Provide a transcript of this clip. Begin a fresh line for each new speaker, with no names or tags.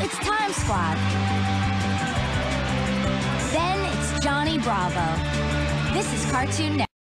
it's Time Squad. Then it's Johnny Bravo. This is Cartoon Network.